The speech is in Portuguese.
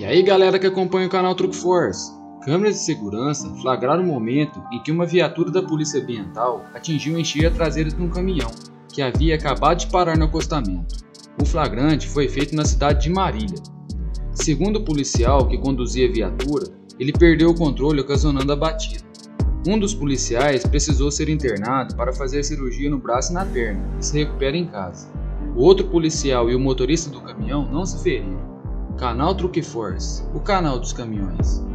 E aí galera que acompanha o canal Truck Force, câmeras de segurança flagraram o momento em que uma viatura da polícia ambiental atingiu a traseira de um caminhão que havia acabado de parar no acostamento. O flagrante foi feito na cidade de Marília. Segundo o policial que conduzia a viatura, ele perdeu o controle ocasionando a batida. Um dos policiais precisou ser internado para fazer cirurgia no braço e na perna e se recupera em casa. O outro policial e o motorista do caminhão não se feriram. Canal Truque Force, o canal dos caminhões.